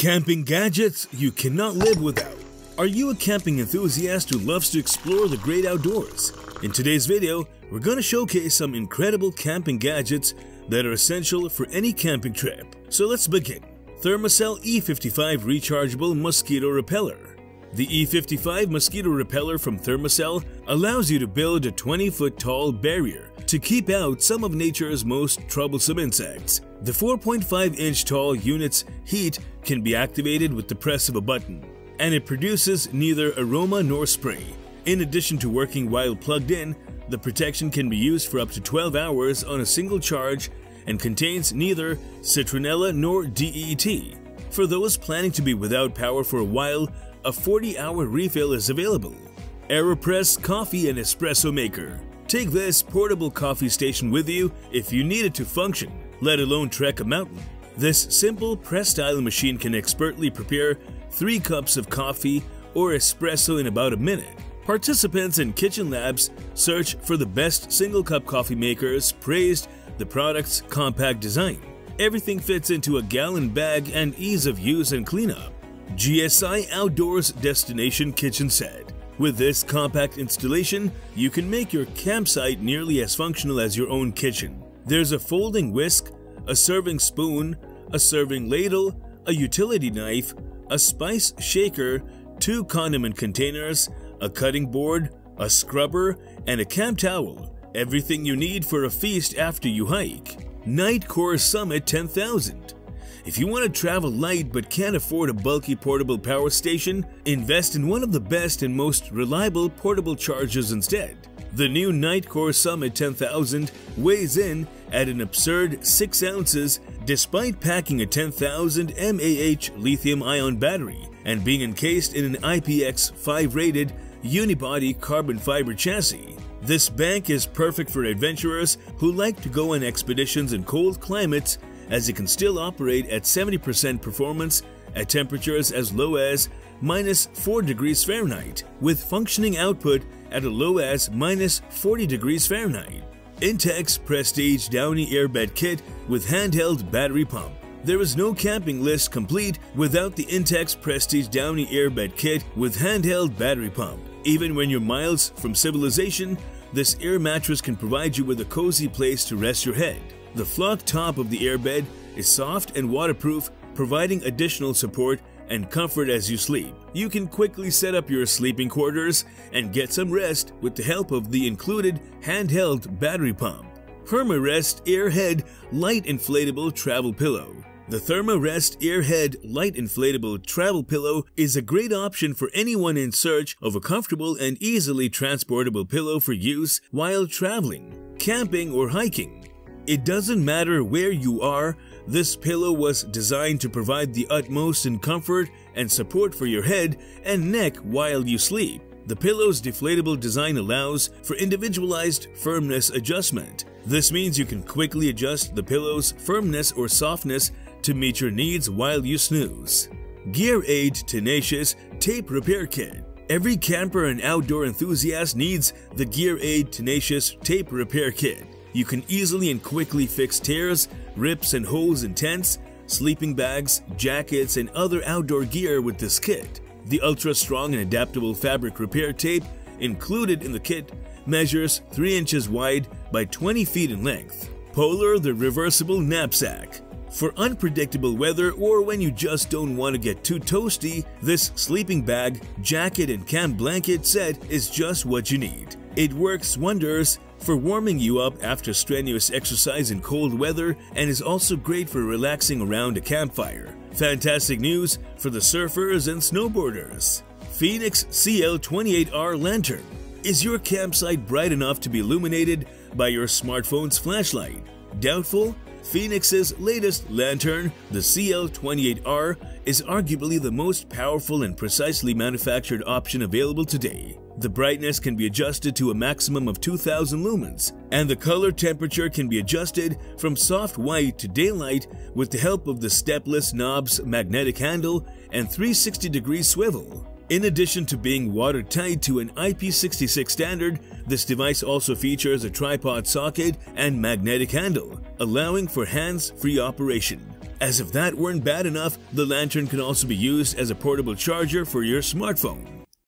Camping gadgets you cannot live without. Are you a camping enthusiast who loves to explore the great outdoors? In today's video, we're going to showcase some incredible camping gadgets that are essential for any camping trip. So let's begin. Thermacell E55 Rechargeable Mosquito Repeller The E55 mosquito repeller from Thermacell allows you to build a 20-foot tall barrier to keep out some of nature's most troublesome insects. The 4.5-inch tall unit's heat can be activated with the press of a button, and it produces neither aroma nor spray. In addition to working while plugged in, the protection can be used for up to 12 hours on a single charge and contains neither citronella nor DEET. For those planning to be without power for a while, a 40-hour refill is available. AeroPress Coffee and Espresso Maker Take this portable coffee station with you if you need it to function, let alone trek a mountain. This simple press-style machine can expertly prepare 3 cups of coffee or espresso in about a minute. Participants in Kitchen Labs search for the best single-cup coffee makers praised the product's compact design. Everything fits into a gallon bag and ease of use and cleanup. GSI Outdoors Destination Kitchen Set with this compact installation, you can make your campsite nearly as functional as your own kitchen. There's a folding whisk, a serving spoon, a serving ladle, a utility knife, a spice shaker, two condiment containers, a cutting board, a scrubber, and a camp towel. Everything you need for a feast after you hike. Nitecore Summit 10000 if you want to travel light but can't afford a bulky portable power station, invest in one of the best and most reliable portable chargers instead. The new Nitecore Summit 10000 weighs in at an absurd 6 ounces despite packing a 10,000 mAh lithium-ion battery and being encased in an IPX5 rated unibody carbon fiber chassis. This bank is perfect for adventurers who like to go on expeditions in cold climates as it can still operate at 70% performance at temperatures as low as minus 4 degrees Fahrenheit, with functioning output at a low as minus 40 degrees Fahrenheit. Intex Prestige Downy Airbed Kit with handheld battery pump. There is no camping list complete without the Intex Prestige Downy Airbed Kit with handheld battery pump. Even when you're miles from civilization, this air mattress can provide you with a cozy place to rest your head. The flock top of the airbed is soft and waterproof, providing additional support and comfort as you sleep. You can quickly set up your sleeping quarters and get some rest with the help of the included handheld battery pump. Thermarest Airhead Light Inflatable Travel Pillow the Thermarest Airhead Light Inflatable Travel Pillow is a great option for anyone in search of a comfortable and easily transportable pillow for use while traveling, camping, or hiking. It doesn't matter where you are, this pillow was designed to provide the utmost in comfort and support for your head and neck while you sleep. The pillow's deflatable design allows for individualized firmness adjustment. This means you can quickly adjust the pillow's firmness or softness to meet your needs while you snooze. Gear Aid Tenacious Tape Repair Kit Every camper and outdoor enthusiast needs the Gear Aid Tenacious Tape Repair Kit. You can easily and quickly fix tears, rips and holes in tents, sleeping bags, jackets, and other outdoor gear with this kit. The ultra-strong and adaptable fabric repair tape included in the kit measures 3 inches wide by 20 feet in length. Poler the reversible Napsack. For unpredictable weather or when you just don't want to get too toasty, this sleeping bag, jacket, and camp blanket set is just what you need. It works wonders for warming you up after strenuous exercise in cold weather and is also great for relaxing around a campfire. Fantastic news for the surfers and snowboarders. Fenix CL28R Lantern. Is your campsite bright enough to be illuminated by your smartphone's flashlight? Doubtful? Fenix's latest lantern, the CL28R, is arguably the most powerful and precisely manufactured option available today. The brightness can be adjusted to a maximum of 2000 lumens, and the color temperature can be adjusted from soft white to daylight with the help of the stepless knob's magnetic handle and 360 degree swivel. In addition to being watertight to an IP66 standard, this device also features a tripod socket and magnetic handle, allowing for hands-free operation. As if that weren't bad enough, the lantern can also be used as a portable charger for your smartphone.